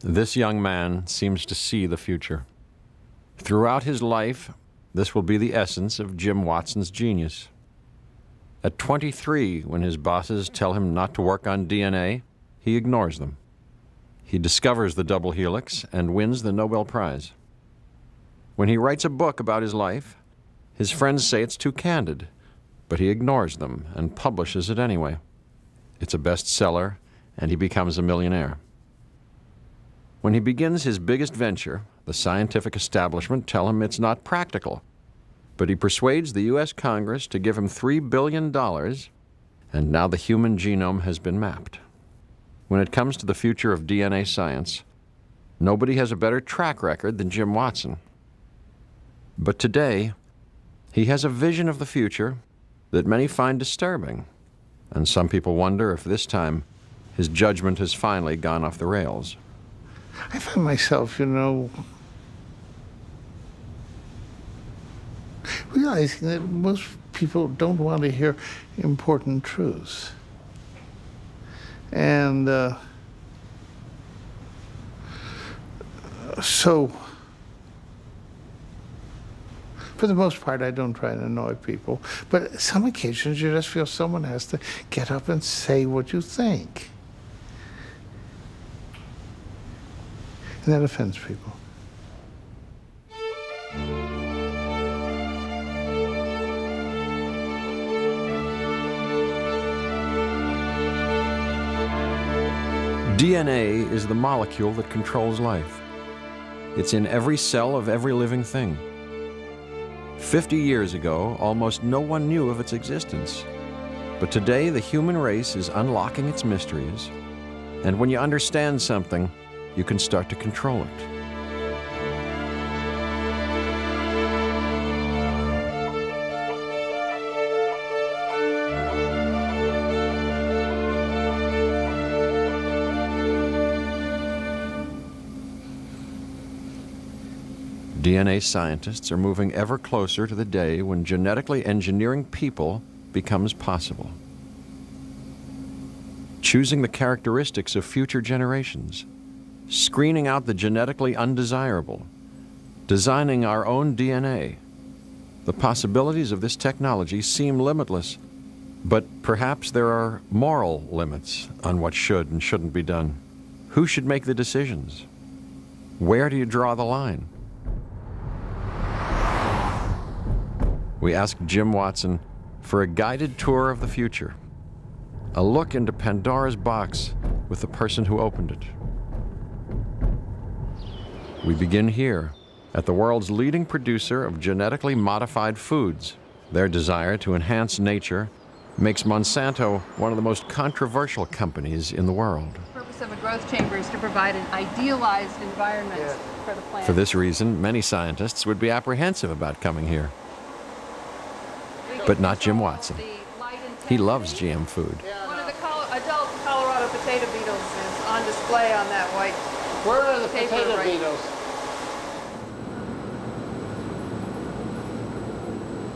This young man seems to see the future. Throughout his life, this will be the essence of Jim Watson's genius. At 23, when his bosses tell him not to work on DNA, he ignores them. He discovers the double helix and wins the Nobel Prize. When he writes a book about his life, his friends say it's too candid, but he ignores them and publishes it anyway. It's a bestseller, and he becomes a millionaire. When he begins his biggest venture, the scientific establishment tell him it's not practical. But he persuades the U.S. Congress to give him $3 billion, and now the human genome has been mapped. When it comes to the future of DNA science, nobody has a better track record than Jim Watson. But today, he has a vision of the future that many find disturbing, and some people wonder if this time his judgment has finally gone off the rails. I find myself, you know, realizing that most people don't want to hear important truths. And uh, so, for the most part, I don't try and annoy people. But some occasions, you just feel someone has to get up and say what you think. And that offends people. DNA is the molecule that controls life. It's in every cell of every living thing. 50 years ago, almost no one knew of its existence. But today, the human race is unlocking its mysteries. And when you understand something, you can start to control it. DNA scientists are moving ever closer to the day when genetically engineering people becomes possible. Choosing the characteristics of future generations, screening out the genetically undesirable, designing our own DNA. The possibilities of this technology seem limitless, but perhaps there are moral limits on what should and shouldn't be done. Who should make the decisions? Where do you draw the line? We asked Jim Watson for a guided tour of the future, a look into Pandora's box with the person who opened it. We begin here at the world's leading producer of genetically modified foods. Their desire to enhance nature makes Monsanto one of the most controversial companies in the world. The purpose of a growth chamber is to provide an idealized environment yeah. for the plant. For this reason, many scientists would be apprehensive about coming here. But not Jim Watson. He loves GM food. One of the adult Colorado potato beetles is on display on that white Where are the potato right? beetles?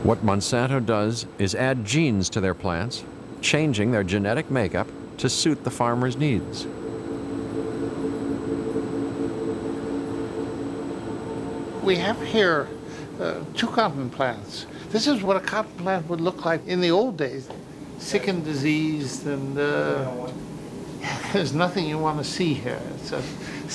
What Monsanto does is add genes to their plants, changing their genetic makeup to suit the farmer's needs. We have here uh, two cotton plants. This is what a cotton plant would look like in the old days, sick and diseased, and uh, there's nothing you want to see here. A,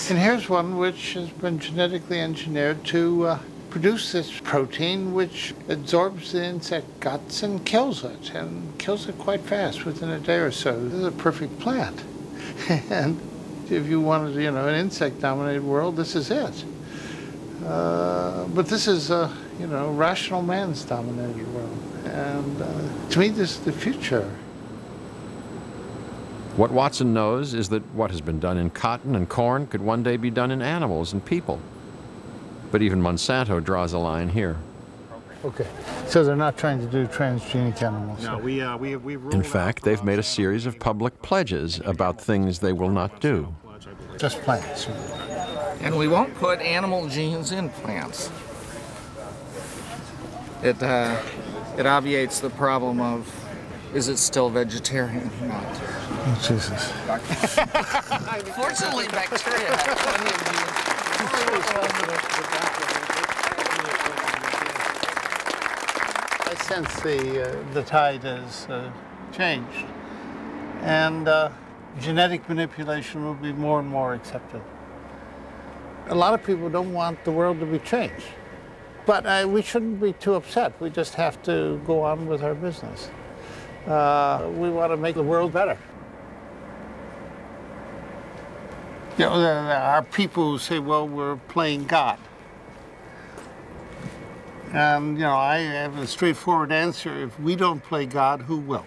and here's one which has been genetically engineered to uh, produce this protein which absorbs the insect guts and kills it, and kills it quite fast within a day or so. This is a perfect plant. and if you wanted, you know, an insect-dominated world, this is it. Uh, but this is, a, you know, rational man's dominated world. And uh, to me, this is the future. What Watson knows is that what has been done in cotton and corn could one day be done in animals and people. But even Monsanto draws a line here. Okay, so they're not trying to do transgenic animals. No, we, uh, we, we In fact, they've made a series of public pledges about things they will not do. Just plants. And we won't put animal genes in plants. It, uh, it obviates the problem of is it still vegetarian or not? Oh, Jesus. Fortunately, bacteria have plenty of I sense the, uh, the tide has uh, changed. And uh, genetic manipulation will be more and more accepted. A lot of people don't want the world to be changed. But we shouldn't be too upset. We just have to go on with our business. Uh, we want to make the world better. You know, there are people who say, well, we're playing God. And, you know, I have a straightforward answer. If we don't play God, who will?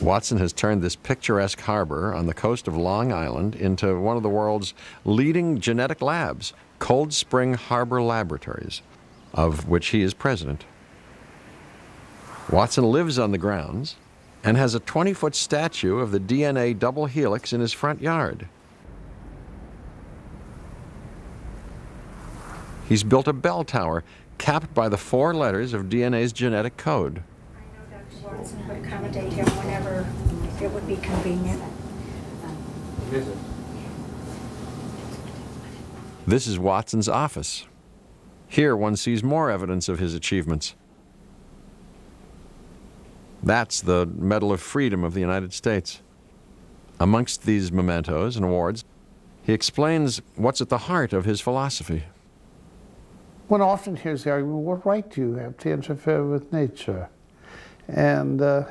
Watson has turned this picturesque harbor on the coast of Long Island into one of the world's leading genetic labs, Cold Spring Harbor Laboratories, of which he is president. Watson lives on the grounds and has a 20 foot statue of the DNA double helix in his front yard. He's built a bell tower capped by the four letters of DNA's genetic code. I know Dr. Watson would accommodate him whenever it would be convenient. This is Watson's office. Here one sees more evidence of his achievements. That's the Medal of Freedom of the United States. Amongst these mementos and awards, he explains what's at the heart of his philosophy. One often hears the argument, what right do you have to interfere with nature? And, uh,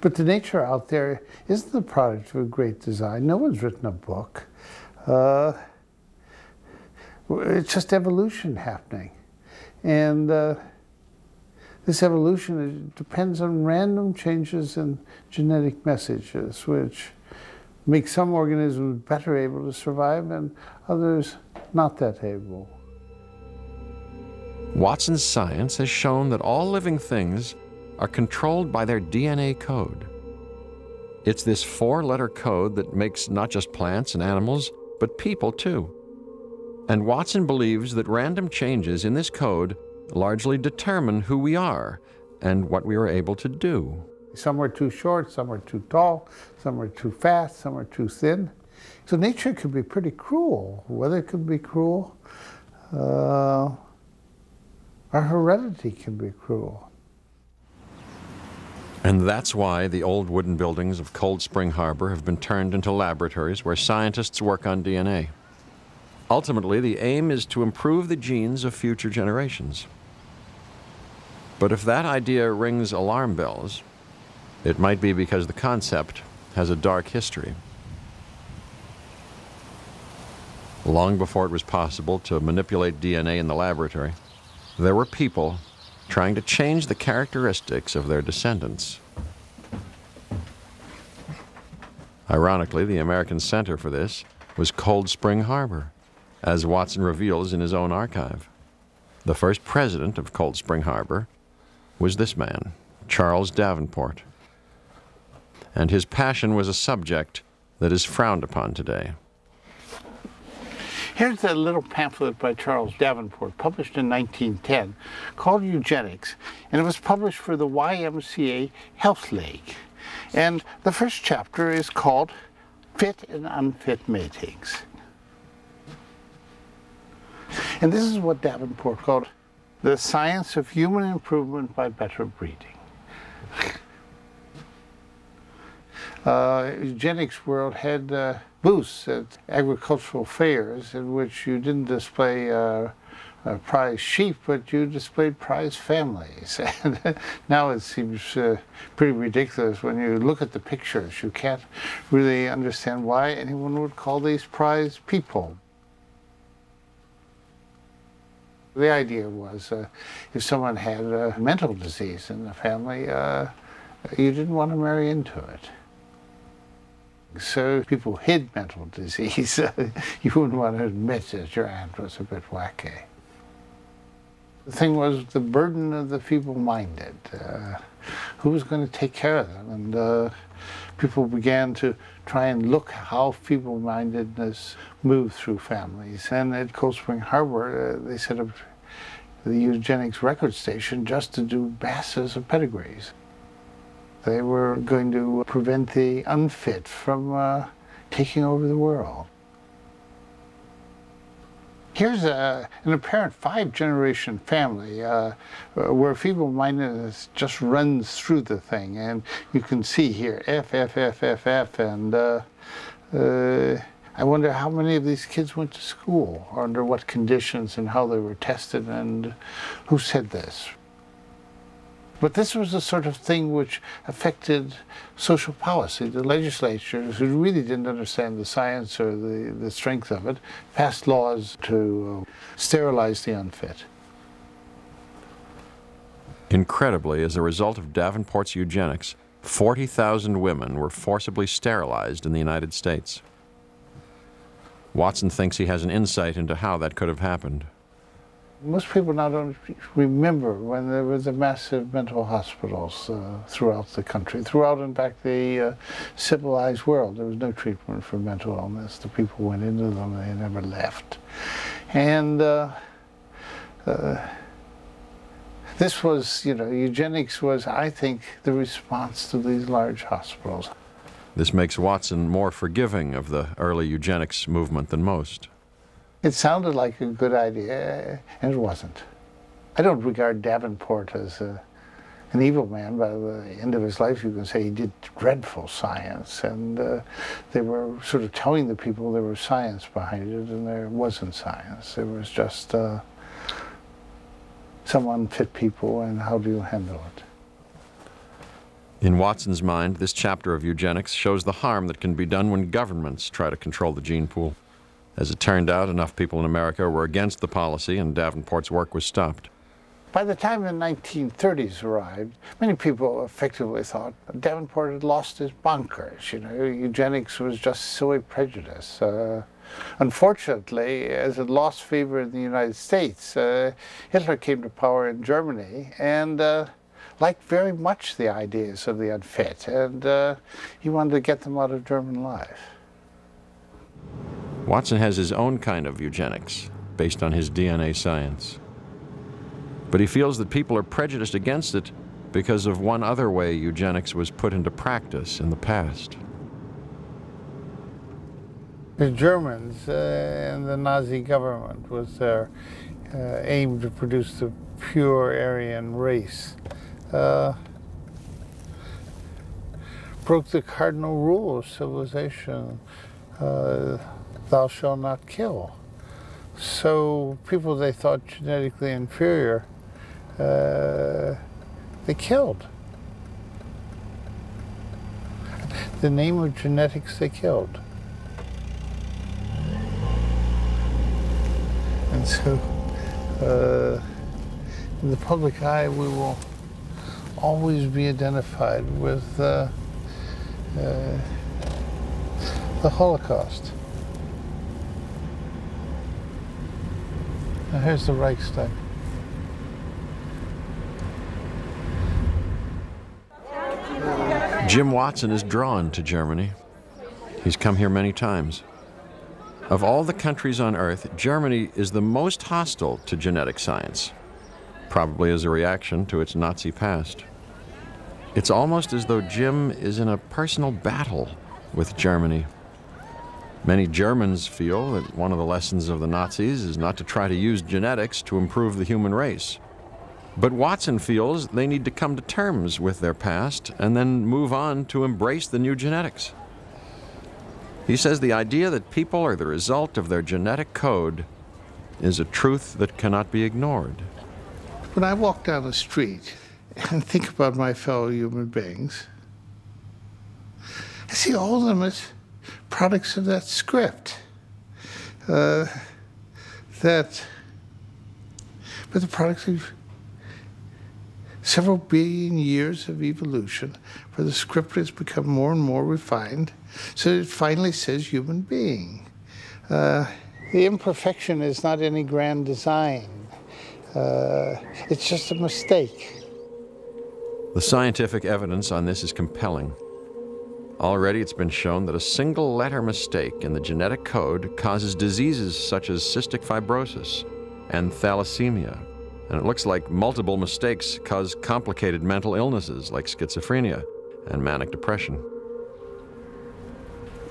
but the nature out there isn't the product of a great design. No one's written a book. Uh, it's just evolution happening. And uh, this evolution depends on random changes in genetic messages, which make some organisms better able to survive and others not that able. Watson's science has shown that all living things are controlled by their DNA code. It's this four letter code that makes not just plants and animals, but people too. And Watson believes that random changes in this code largely determine who we are and what we are able to do. Some are too short, some are too tall, some are too fast, some are too thin. So nature can be pretty cruel. Weather can be cruel. Uh, our heredity can be cruel. And that's why the old wooden buildings of Cold Spring Harbor have been turned into laboratories where scientists work on DNA. Ultimately, the aim is to improve the genes of future generations. But if that idea rings alarm bells, it might be because the concept has a dark history. Long before it was possible to manipulate DNA in the laboratory, there were people trying to change the characteristics of their descendants. Ironically, the American center for this was Cold Spring Harbor, as Watson reveals in his own archive. The first president of Cold Spring Harbor was this man, Charles Davenport. And his passion was a subject that is frowned upon today. Here's a little pamphlet by Charles Davenport, published in 1910, called Eugenics, and it was published for the YMCA Health League. And the first chapter is called Fit and Unfit Matings. And this is what Davenport called the science of human improvement by better breeding. uh, eugenics world had uh, booths at agricultural fairs in which you didn't display uh, uh, prize sheep, but you displayed prize families. And now it seems uh, pretty ridiculous when you look at the pictures. You can't really understand why anyone would call these prize people. The idea was uh, if someone had a mental disease in the family, uh, you didn't want to marry into it. So people hid mental disease. you wouldn't want to admit that your aunt was a bit wacky. The thing was the burden of the feeble-minded. Uh, who was going to take care of them? And uh, people began to try and look how feeble-mindedness moved through families. And at Cold Spring Harbor, uh, they set up the eugenics record station just to do masses of pedigrees. They were going to prevent the unfit from uh, taking over the world. Here's a, an apparent five-generation family uh, where feeble-mindedness just runs through the thing, and you can see here F, F, F, F, F, and uh, uh, I wonder how many of these kids went to school, or under what conditions, and how they were tested, and who said this. But this was the sort of thing which affected social policy. The legislatures, who really didn't understand the science or the, the strength of it, passed laws to uh, sterilize the unfit. Incredibly, as a result of Davenport's eugenics, 40,000 women were forcibly sterilized in the United States. Watson thinks he has an insight into how that could have happened. Most people now don't remember when there were the massive mental hospitals uh, throughout the country, throughout, in fact, the uh, civilized world. There was no treatment for mental illness. The people went into them, they never left. And uh, uh this was, you know, eugenics was, I think, the response to these large hospitals. This makes Watson more forgiving of the early eugenics movement than most. It sounded like a good idea, and it wasn't. I don't regard Davenport as a, an evil man. By the end of his life, you can say he did dreadful science, and uh, they were sort of telling the people there was science behind it, and there wasn't science. There was just uh, some unfit people, and how do you handle it? In Watson's mind, this chapter of eugenics shows the harm that can be done when governments try to control the gene pool. As it turned out, enough people in America were against the policy and Davenport's work was stopped. By the time the 1930s arrived, many people effectively thought Davenport had lost his bonkers. You know, eugenics was just silly prejudice. Uh, unfortunately, as it lost favor in the United States, uh, Hitler came to power in Germany and uh, liked very much the ideas of the unfit, and uh, he wanted to get them out of German life. Watson has his own kind of eugenics, based on his DNA science. But he feels that people are prejudiced against it because of one other way eugenics was put into practice in the past. The Germans uh, and the Nazi government was their uh, aim to produce the pure Aryan race. Uh, broke the cardinal rule of civilization. Uh, thou shalt not kill. So people they thought genetically inferior, uh, they killed. The name of genetics they killed. And so, uh, in the public eye, we will always be identified with uh, uh, the Holocaust. Now here's the Reichstag. Jim Watson is drawn to Germany. He's come here many times. Of all the countries on Earth, Germany is the most hostile to genetic science, probably as a reaction to its Nazi past. It's almost as though Jim is in a personal battle with Germany. Many Germans feel that one of the lessons of the Nazis is not to try to use genetics to improve the human race. But Watson feels they need to come to terms with their past and then move on to embrace the new genetics. He says the idea that people are the result of their genetic code is a truth that cannot be ignored. When I walk down the street and think about my fellow human beings, I see all of them as products of that script. Uh, that, but the products of several billion years of evolution, where the script has become more and more refined, so it finally says human being. Uh, the imperfection is not any grand design. Uh, it's just a mistake. The scientific evidence on this is compelling. Already it's been shown that a single letter mistake in the genetic code causes diseases such as cystic fibrosis and thalassemia. And it looks like multiple mistakes cause complicated mental illnesses like schizophrenia and manic depression.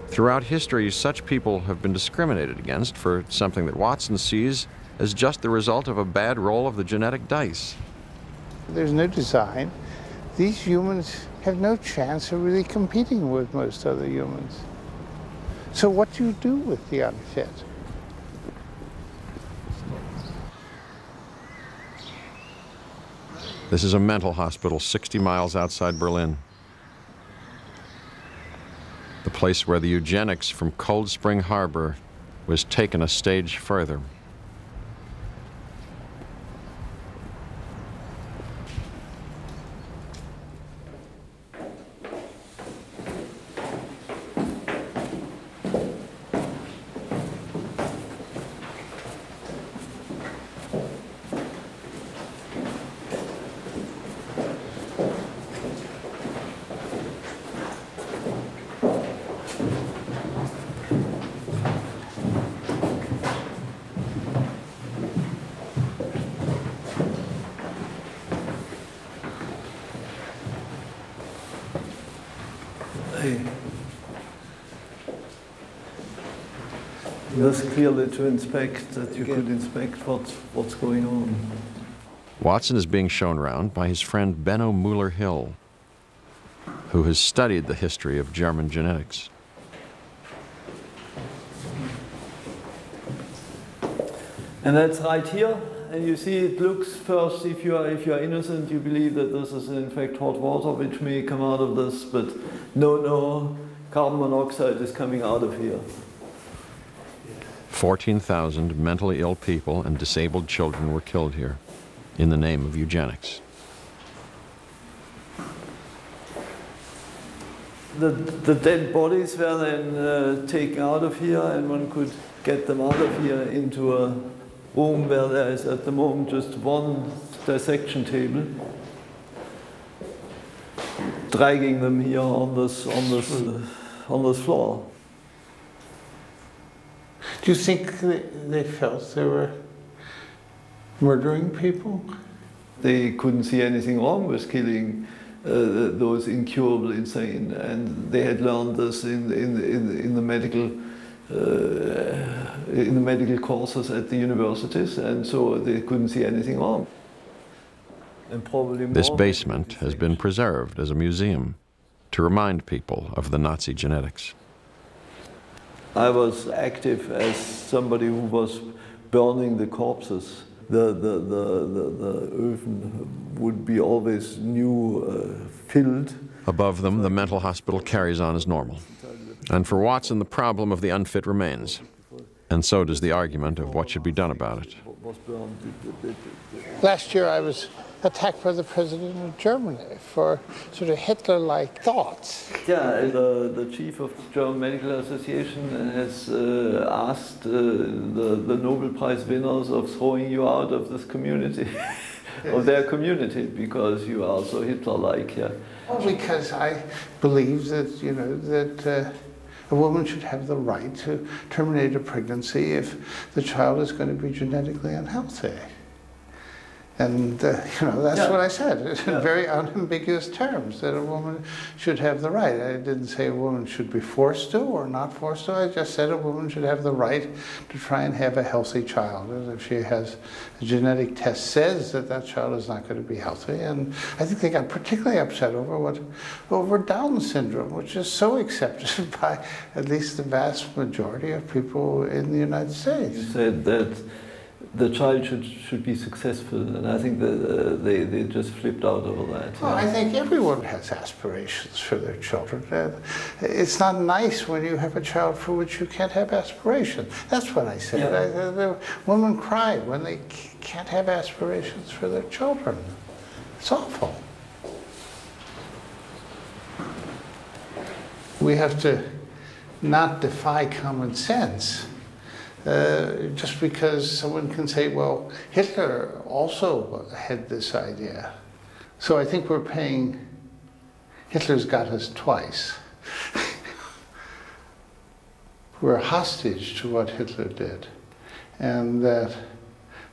Throughout history, such people have been discriminated against for something that Watson sees as just the result of a bad roll of the genetic dice. There's no design. These humans have no chance of really competing with most other humans. So what do you do with the unfit? This is a mental hospital 60 miles outside Berlin. The place where the eugenics from Cold Spring Harbor was taken a stage further. This clearly to inspect, that you could inspect what's, what's going on. Watson is being shown around by his friend Benno Muller Hill, who has studied the history of German genetics. And that's right here. And you see it looks first, if you are, if you are innocent, you believe that this is in fact hot water which may come out of this, but no, no, carbon monoxide is coming out of here. 14,000 mentally ill people and disabled children were killed here in the name of eugenics. The, the dead bodies were then uh, taken out of here, and one could get them out of here into a room where there is at the moment just one dissection table, dragging them here on this, on this, on this floor. Do you think they, felt they were murdering people? They couldn't see anything wrong with killing uh, those incurable insane, and they had learned this in, in, in, in the medical uh, in the medical courses at the universities, and so they couldn't see anything wrong. And probably This basement has been preserved as a museum to remind people of the Nazi genetics. I was active as somebody who was burning the corpses. The, the, the, the, the oven would be always new, uh, filled. Above them, the mental hospital carries on as normal. And for Watson, the problem of the unfit remains. And so does the argument of what should be done about it. Last year I was attacked by the president of Germany for sort of Hitler-like thoughts. Yeah, the, the chief of the German Medical Association has uh, asked uh, the, the Nobel Prize winners of throwing you out of this community, of their community, because you are so Hitler-like. Yeah. Well, because I believe that, you know, that uh, a woman should have the right to terminate a pregnancy if the child is going to be genetically unhealthy. And, uh, you know, that's Yeah. what I said in Yeah. very unambiguous terms, that a woman should have the right. I didn't say a woman should be forced to or not forced to. I just said a woman should have the right to try and have a healthy child. And if she has a genetic test says that that child is not going to be healthy. And I think they got particularly upset over what over Down syndrome, which is so accepted by at least the vast majority of people in the United States. You States. said that the child should, should be successful, and I think that uh, they, they just flipped out over that. Well, yeah. I think everyone has aspirations for their children. Uh, It's not nice when you have a child for which you can't have aspirations. That's what I said. Yeah. I, the, women cry when they can't have aspirations for their children. It's awful. We have to not defy common sense. Uh, just because someone can say, well, Hitler also had this idea. So I think we're paying, Hitler's got us twice. we're hostage to what Hitler did. And that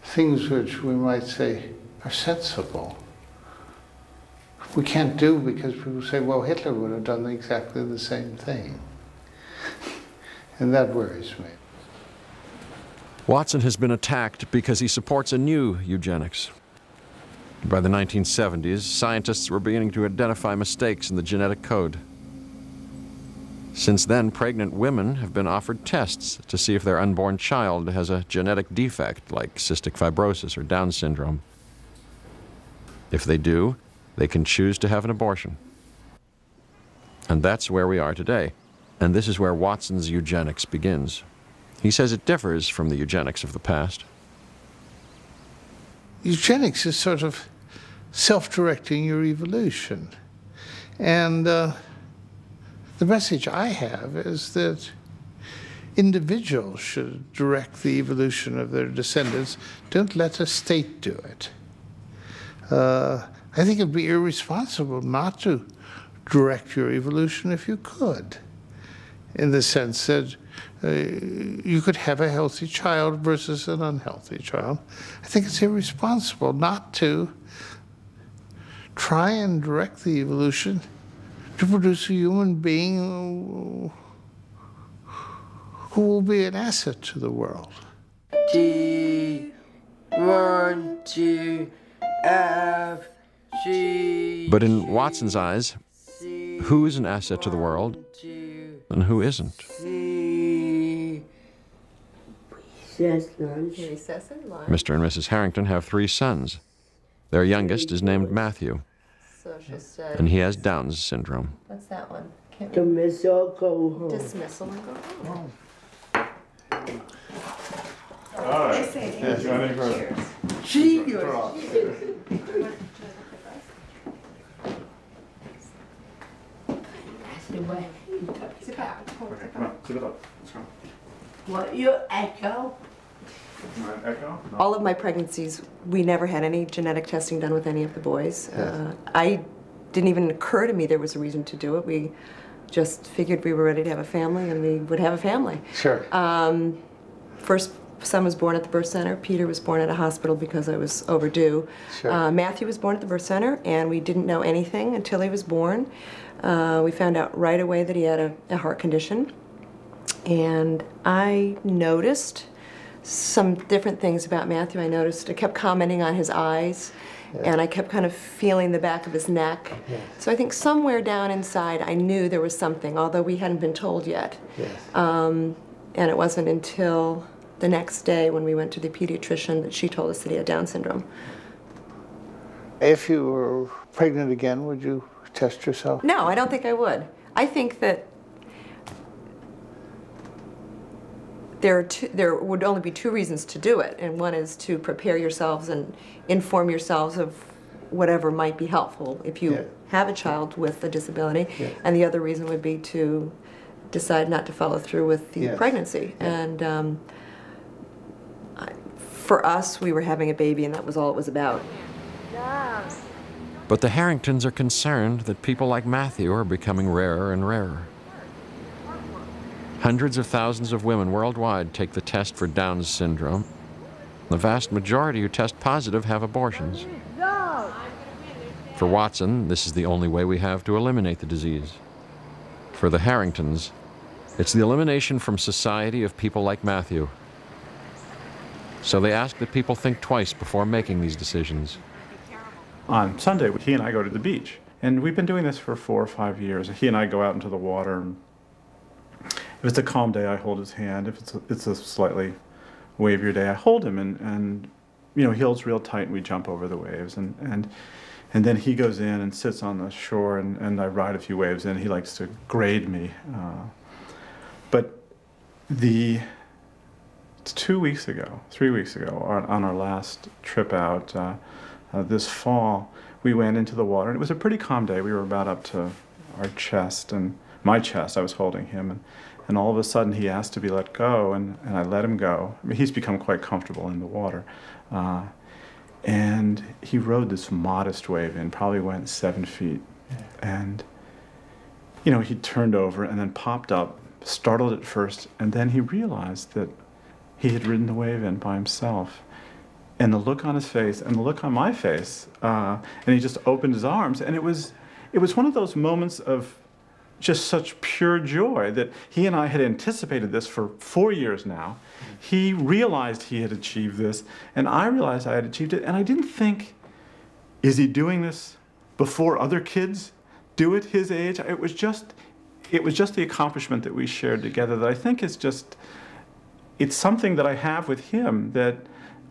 things which we might say are sensible, we can't do because people say, well, Hitler would have done exactly the same thing. And that worries me. Watson has been attacked because he supports a new eugenics. By the 1970s, scientists were beginning to identify mistakes in the genetic code. Since then, pregnant women have been offered tests to see if their unborn child has a genetic defect like cystic fibrosis or Down syndrome. If they do, they can choose to have an abortion. And that's where we are today. And this is where Watson's eugenics begins. He says it differs from the eugenics of the past. Eugenics is sort of self directing your evolution. And uh, the message I have is that individuals should direct the evolution of their descendants. Don't let a state do it. Uh, I think it'd be irresponsible not to direct your evolution if you could, in the sense that uh, you could have a healthy child versus an unhealthy child. I think it's irresponsible not to try and direct the evolution to produce a human being who will be an asset to the world. D, one, two, F, G. But in Watson's eyes, who's an asset to the world and who isn't? C. Recessive line. Mr. and Mrs. Harrington have three sons. Their youngest is named Matthew, and he has Down's syndrome. What's that one? Can't The remember. missile go home. Dismissal and go home. She goes. Sit back. Hold it. Come on, sit it up. Let's go. What you echo? Come on, echo. No. All of my pregnancies, we never had any genetic testing done with any of the boys. Uh, I didn't even occur to me there was a reason to do it. We just figured we were ready to have a family and we would have a family. Sure. Um, first son was born at the birth center. Peter was born at a hospital because I was overdue. Sure. Uh, Matthew was born at the birth center, and we didn't know anything until he was born. Uh, we found out right away that he had a, a heart condition. And I noticed some different things about Matthew. I noticed I kept commenting on his eyes, and I kept kind of feeling the back of his neck. So I think somewhere down inside, I knew there was something, although we hadn't been told yet. Yes. Um, and it wasn't until the next day when we went to the pediatrician that she told us that he had Down syndrome. If you were pregnant again, would you test yourself? No, I don't think I would. I think that there, are two, there would only be two reasons to do it, and one is to prepare yourselves and inform yourselves of whatever might be helpful if you Yeah. have a child with a disability, Yeah. and the other reason would be to decide not to follow through with the Yes. pregnancy. And um, I, for us, we were having a baby, and that was all it was about. But the Harringtons are concerned that people like Matthew are becoming rarer and rarer. Hundreds of thousands of women worldwide take the test for Down's syndrome. The vast majority who test positive have abortions. For Watson, this is the only way we have to eliminate the disease. For the Harringtons, it's the elimination from society of people like Matthew. So they ask that people think twice before making these decisions. On Sunday, he and I go to the beach. And we've been doing this for four or five years. He and I go out into the water. And it's a calm day, I hold his hand. If it's a, it's a slightly wavier day, I hold him. And, and, you know, he holds real tight and we jump over the waves. And, and, and then he goes in and sits on the shore and, and I ride a few waves in. He likes to grade me. Uh, but the two weeks ago, three weeks ago, on, on our last trip out uh, uh, this fall, we went into the water, and it was a pretty calm day. We were about up to our chest, and my chest. I was holding him, and, and all of a sudden he asked to be let go, and, and I let him go. I mean, he's become quite comfortable in the water. Uh, And he rode this modest wave in, probably went seven feet. And, you know, he turned over and then popped up, startled at first, and then he realized that he had ridden the wave in by himself. And the look on his face and the look on my face, uh, and he just opened his arms, and it was, it was one of those moments of just such pure joy that he and I had anticipated this for four years now. He realized he had achieved this, and I realized I had achieved it, and I didn't think, is he doing this before other kids do it his age? It was just, it was just the accomplishment that we shared together that I think is just, it's something that I have with him that,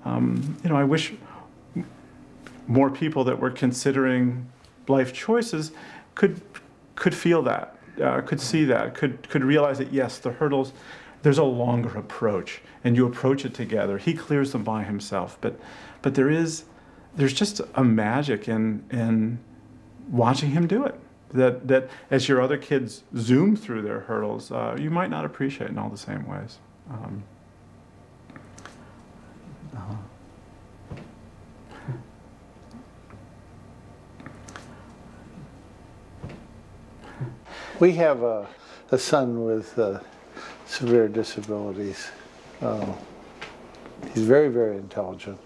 um, you know, I wish more people that were considering life choices could could feel that, uh, could see that, could could realize that yes, the hurdles. There's a longer approach, and you approach it together. He clears them by himself, but but there is there's just a magic in in watching him do it. That that as your other kids zoom through their hurdles, uh, you might not appreciate in all the same ways. Um, uh-huh. We have a, a son with uh, severe disabilities. Um, he's very, very intelligent,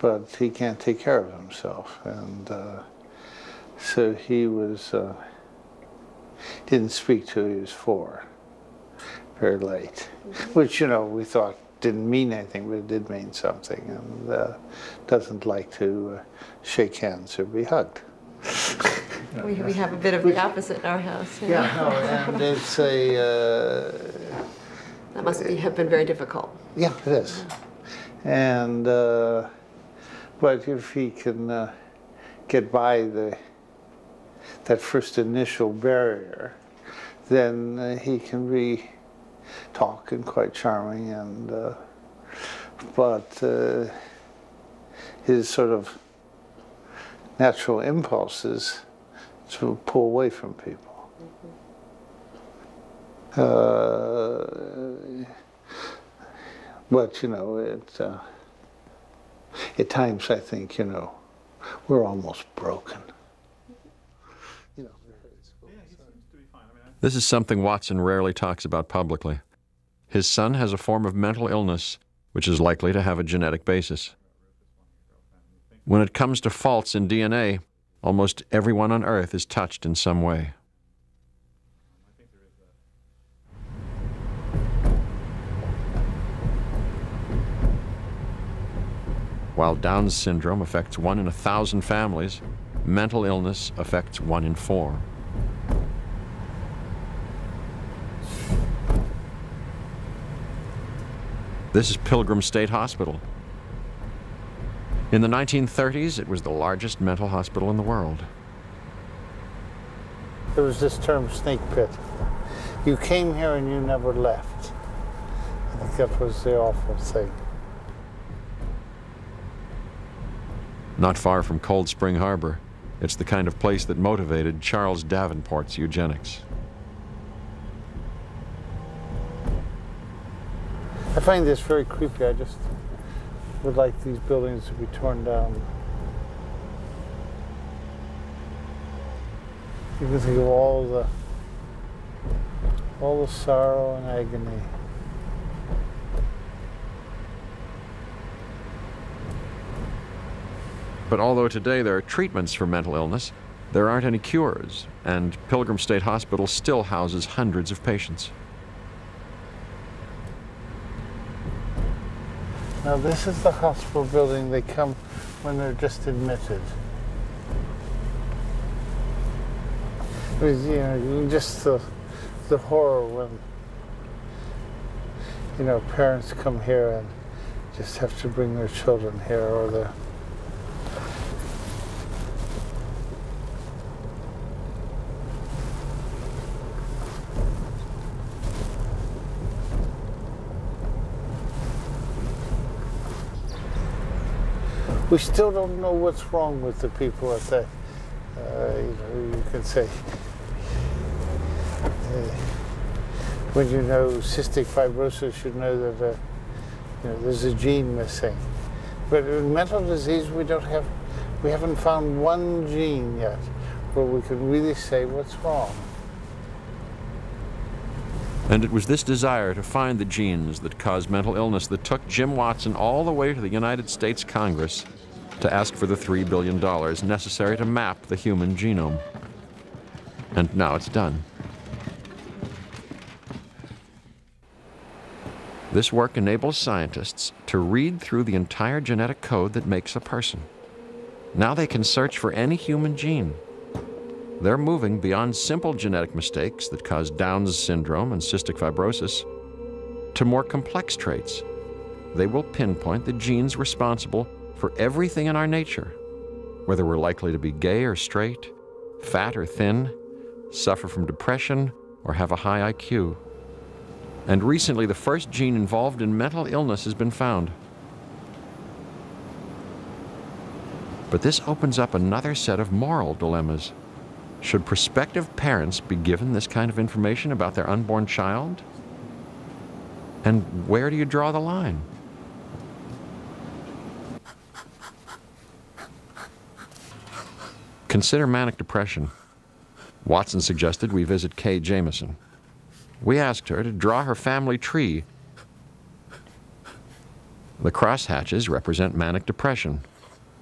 but he can't take care of himself. And uh, so he was, uh, didn't speak till he was four, very late, which, you know, we thought didn't mean anything, but it did mean something, and uh, doesn't like to uh, shake hands or be hugged. We, we have a bit of the opposite in our house. Yeah, no, and it's a, uh, That must be, have been very difficult. yeah, it is. And, uh, but if he can uh, get by the, that first initial barrier, then uh, he can be talk and quite charming and, uh, but uh, his sort of natural impulses to pull away from people. Uh, but you know, it, uh, at times I think you know we're almost broken. You know, this is something Watson rarely talks about publicly. His son has a form of mental illness which is likely to have a genetic basis. When it comes to faults in DNA, almost everyone on Earth is touched in some way. While Down's syndrome affects one in a thousand families, mental illness affects one in four. This is Pilgrim State Hospital. In the 1930s, it was the largest mental hospital in the world. There was this term snake pit. You came here and you never left. I think that was the awful thing. Not far from Cold Spring Harbor, it's the kind of place that motivated Charles Davenport's eugenics. I find this very creepy. I just would like these buildings to be torn down. You can think of all the all the sorrow and agony. But although today there are treatments for mental illness, there aren't any cures, and Pilgrim State Hospital still houses hundreds of patients. Now this is the hospital building they come when they're just admitted. I mean, you know, just the, the horror when you know parents come here and just have to bring their children here or their we still don't know what's wrong with the people at that. Uh, you know, you can say uh, when you know cystic fibrosis, you know that uh, you know, there's a gene missing, But in mental disease, we don't have, we haven't found one gene yet where we can really say what's wrong. And it was this desire to find the genes that caused mental illness that took Jim Watson all the way to the United States Congress to ask for the $3 billion necessary to map the human genome. And now it's done. This work enables scientists to read through the entire genetic code that makes a person. Now they can search for any human gene. They're moving beyond simple genetic mistakes that cause Down's syndrome and cystic fibrosis to more complex traits. They will pinpoint the genes responsible for everything in our nature, whether we're likely to be gay or straight, fat or thin, suffer from depression, or have a high IQ. And recently, the first gene involved in mental illness has been found. But this opens up another set of moral dilemmas. Should prospective parents be given this kind of information about their unborn child? And where do you draw the line? Consider manic depression. Watson suggested we visit Kay Jamison. We asked her to draw her family tree. The crosshatches represent manic depression.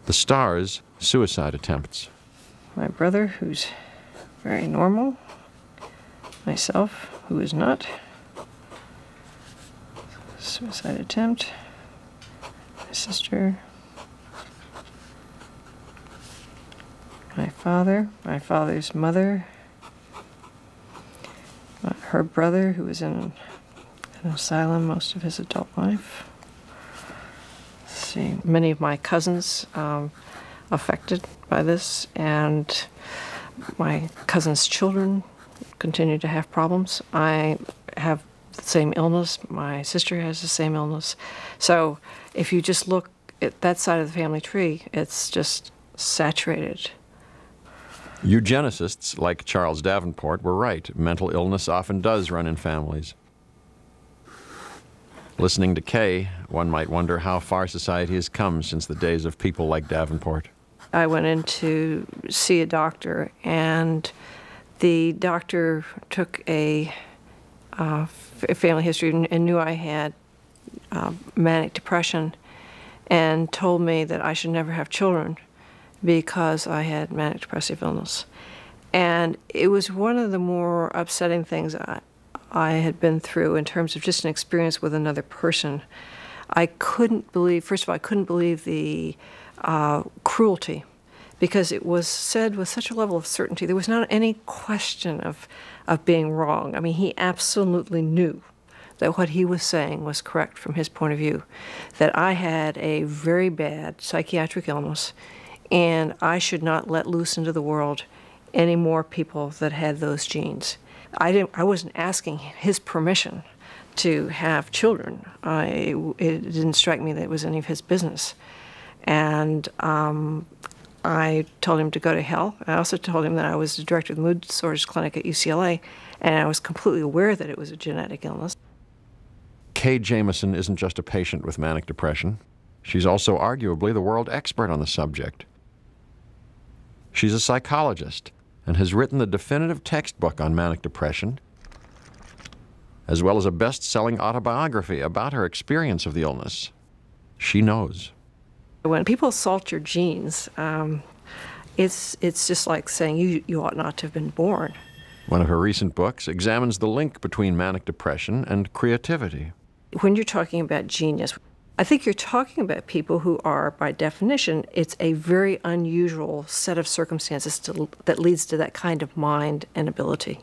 The stars, suicide attempts. My brother, who's very normal. Myself, who is not. Suicide attempt. My sister. My father, my father's mother, her brother, who was in an asylum most of his adult life. See, many of my cousins um, affected by this, and my cousin's children continue to have problems. I have the same illness. My sister has the same illness. So if you just look at that side of the family tree, it's just saturated Eugenicists like Charles Davenport were right. Mental illness often does run in families. Listening to Kay, one might wonder how far society has come since the days of people like Davenport. I went in to see a doctor, and the doctor took a uh, family history and knew I had uh, manic depression and told me that I should never have children because I had manic depressive illness. And it was one of the more upsetting things I, I had been through in terms of just an experience with another person. I couldn't believe, first of all, I couldn't believe the uh, cruelty because it was said with such a level of certainty. There was not any question of, of being wrong. I mean, he absolutely knew that what he was saying was correct from his point of view, that I had a very bad psychiatric illness and I should not let loose into the world any more people that had those genes. I didn't. I wasn't asking his permission to have children. I, it didn't strike me that it was any of his business, and um, I told him to go to hell. I also told him that I was the director of the mood disorders clinic at UCLA, and I was completely aware that it was a genetic illness. Kay Jamison isn't just a patient with manic depression. She's also arguably the world expert on the subject. She's a psychologist and has written the definitive textbook on manic depression, as well as a best selling autobiography about her experience of the illness. She knows. When people assault your genes, um, it's, it's just like saying you, you ought not to have been born. One of her recent books examines the link between manic depression and creativity. When you're talking about genius, I think you're talking about people who are, by definition, it's a very unusual set of circumstances to, that leads to that kind of mind and ability.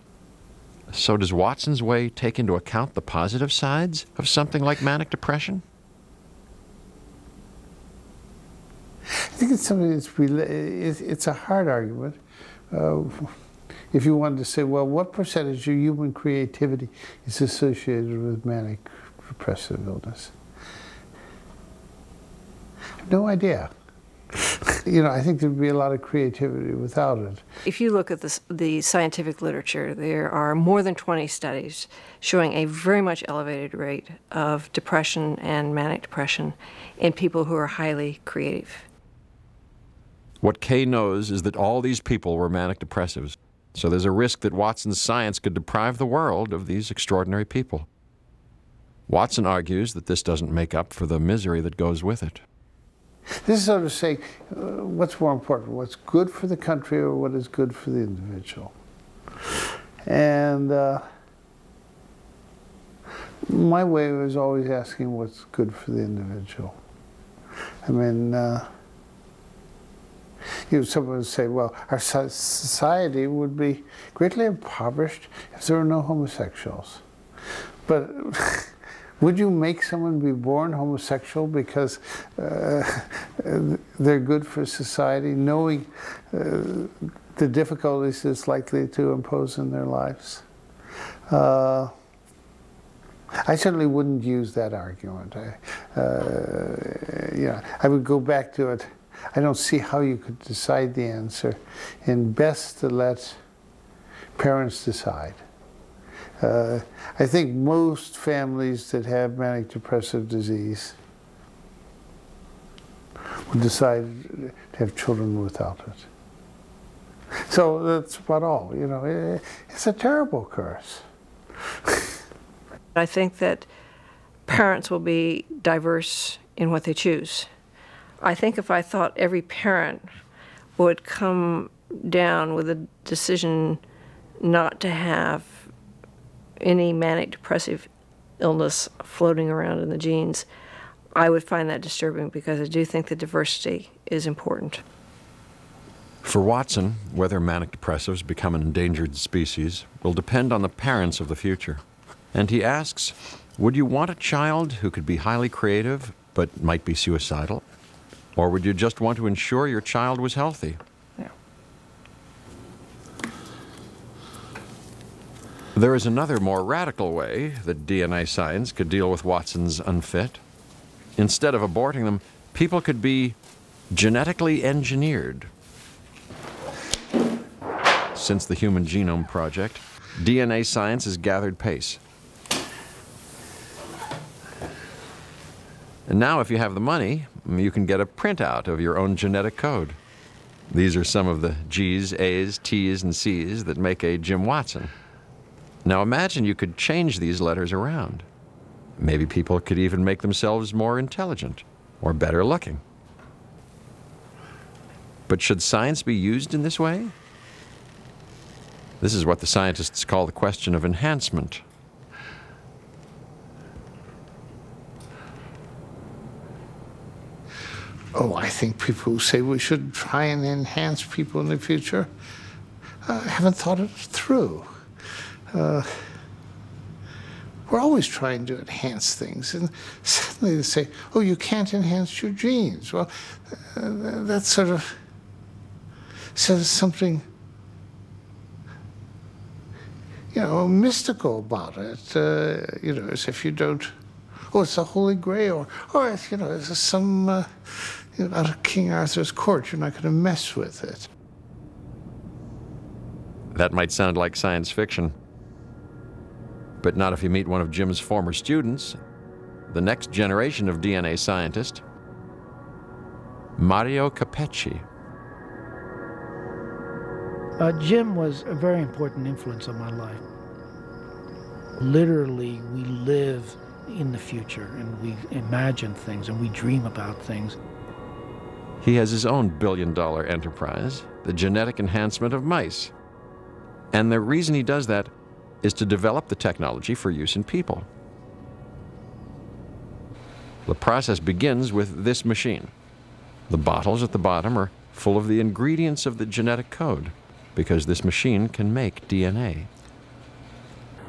So, does Watson's way take into account the positive sides of something like manic depression? I think it's something that's it's a hard argument. Uh, if you wanted to say, well, what percentage of human creativity is associated with manic depressive illness? No idea. You know, I think there'd be a lot of creativity without it. If you look at the, the scientific literature, there are more than 20 studies showing a very much elevated rate of depression and manic depression in people who are highly creative. What Kay knows is that all these people were manic depressives, so there's a risk that Watson's science could deprive the world of these extraordinary people. Watson argues that this doesn't make up for the misery that goes with it. This is sort of saying uh, what's more important, what's good for the country or what is good for the individual. And uh, my way was always asking what's good for the individual. I mean, uh, you know, someone would say, well, our society would be greatly impoverished if there were no homosexuals. But would you make someone be born homosexual because uh, they're good for society, knowing uh, the difficulties it's likely to impose in their lives? Uh, I certainly wouldn't use that argument. I, uh, know, I would go back to it. I don't see how you could decide the answer. And best to let parents decide. Uh, I think most families that have manic depressive disease would decide to have children without it. So that's about all. You know, it's a terrible curse. I think that parents will be diverse in what they choose. I think if I thought every parent would come down with a decision not to have any manic depressive illness floating around in the genes, I would find that disturbing because I do think the diversity is important. For Watson, whether manic depressives become an endangered species will depend on the parents of the future. And he asks, would you want a child who could be highly creative but might be suicidal? Or would you just want to ensure your child was healthy? There is another more radical way that DNA science could deal with Watson's unfit. Instead of aborting them, people could be genetically engineered. Since the Human Genome Project, DNA science has gathered pace. And now, if you have the money, you can get a printout of your own genetic code. These are some of the G's, A's, T's, and C's that make a Jim Watson. Now imagine you could change these letters around. Maybe people could even make themselves more intelligent or better looking. But should science be used in this way? This is what the scientists call the question of enhancement. Oh, I think people who say we should try and enhance people in the future uh, haven't thought it through. Uh, we're always trying to enhance things, and suddenly they say, "Oh, you can't enhance your genes." Well, uh, that sort of says something, you know, mystical about it. Uh, you know, as if you don't. Oh, it's the Holy Grail, or, or you know, it's some uh, you know, out of King Arthur's court. You're not going to mess with it. That might sound like science fiction, but not if you meet one of Jim's former students, the next generation of DNA scientist, Mario Capecchi. Uh, Jim was a very important influence on my life. Literally, we live in the future and we imagine things and we dream about things. He has his own billion dollar enterprise, the genetic enhancement of mice. And the reason he does that is to develop the technology for use in people. The process begins with this machine. The bottles at the bottom are full of the ingredients of the genetic code because this machine can make DNA.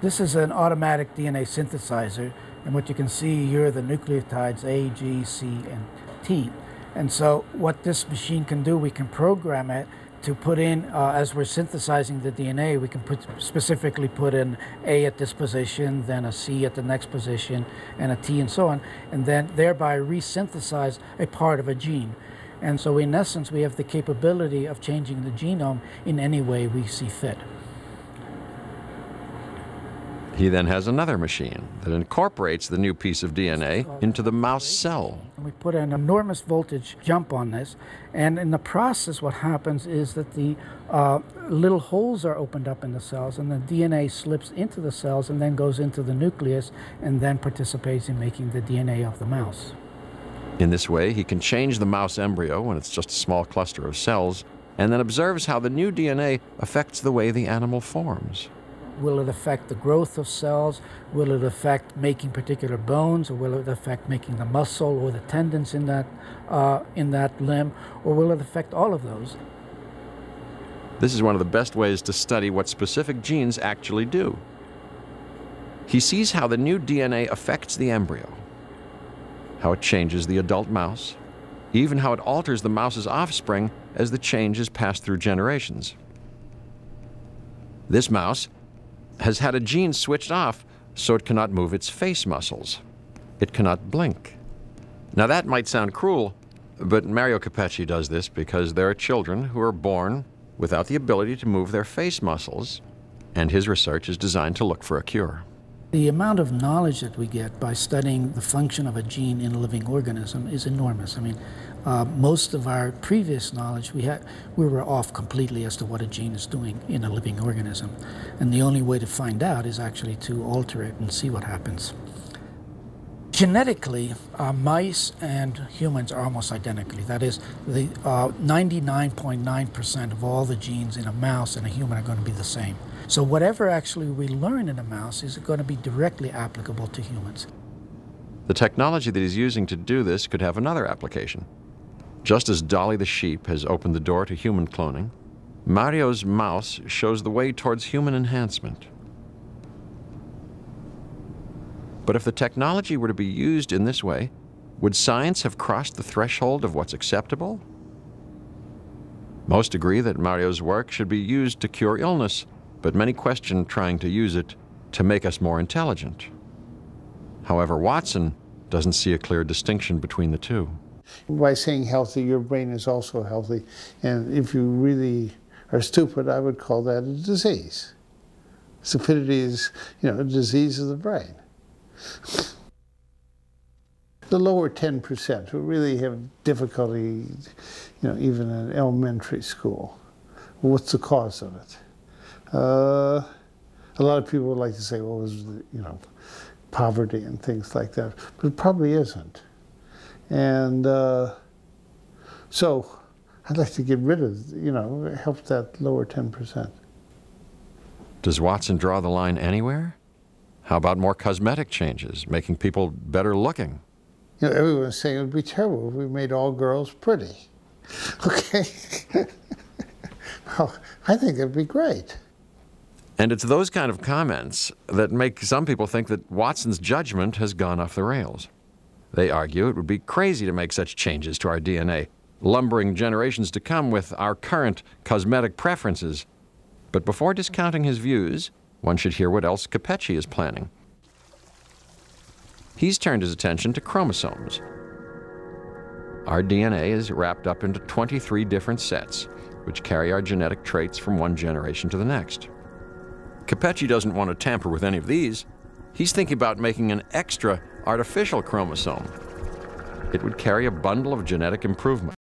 This is an automatic DNA synthesizer, and what you can see here are the nucleotides A, G, C, and T. And so what this machine can do, we can program it to put in, uh, as we're synthesizing the DNA, we can put specifically put in A at this position, then a C at the next position, and a T and so on, and then thereby resynthesize a part of a gene. And so, in essence, we have the capability of changing the genome in any way we see fit. He then has another machine that incorporates the new piece of DNA into the mouse cell. And we put an enormous voltage jump on this, and in the process, what happens is that the uh, little holes are opened up in the cells, and the DNA slips into the cells and then goes into the nucleus and then participates in making the DNA of the mouse. In this way, he can change the mouse embryo when it's just a small cluster of cells, and then observes how the new DNA affects the way the animal forms. Will it affect the growth of cells? Will it affect making particular bones, or will it affect making the muscle or the tendons in that uh, in that limb, or will it affect all of those? This is one of the best ways to study what specific genes actually do. He sees how the new DNA affects the embryo, how it changes the adult mouse, even how it alters the mouse's offspring as the change is passed through generations. This mouse has had a gene switched off so it cannot move its face muscles. It cannot blink. Now that might sound cruel, but Mario Capecchi does this because there are children who are born without the ability to move their face muscles, and his research is designed to look for a cure. The amount of knowledge that we get by studying the function of a gene in a living organism is enormous. I mean, uh, most of our previous knowledge, we, had, we were off completely as to what a gene is doing in a living organism. And the only way to find out is actually to alter it and see what happens. Genetically, uh, mice and humans are almost identically. That is, the 99.9% uh, of all the genes in a mouse and a human are going to be the same. So whatever actually we learn in a mouse is going to be directly applicable to humans. The technology that he's using to do this could have another application. Just as Dolly the sheep has opened the door to human cloning, Mario's mouse shows the way towards human enhancement. But if the technology were to be used in this way, would science have crossed the threshold of what's acceptable? Most agree that Mario's work should be used to cure illness, but many question trying to use it to make us more intelligent. However, Watson doesn't see a clear distinction between the two. By saying healthy, your brain is also healthy. And if you really are stupid, I would call that a disease. Stupidity is, you know, a disease of the brain. The lower 10% who really have difficulty, you know, even in elementary school. What's the cause of it? Uh, a lot of people would like to say, well, it was, you know, poverty and things like that, but it probably isn't. And uh, so I'd like to get rid of, you know, help that lower 10%. Does Watson draw the line anywhere? How about more cosmetic changes, making people better looking? You know, everyone's saying it would be terrible if we made all girls pretty. Okay? well, I think it'd be great. And it's those kind of comments that make some people think that Watson's judgment has gone off the rails. They argue it would be crazy to make such changes to our DNA, lumbering generations to come with our current cosmetic preferences. But before discounting his views, one should hear what else Capecchi is planning. He's turned his attention to chromosomes. Our DNA is wrapped up into 23 different sets, which carry our genetic traits from one generation to the next. Capecchi doesn't want to tamper with any of these. He's thinking about making an extra artificial chromosome. It would carry a bundle of genetic improvement.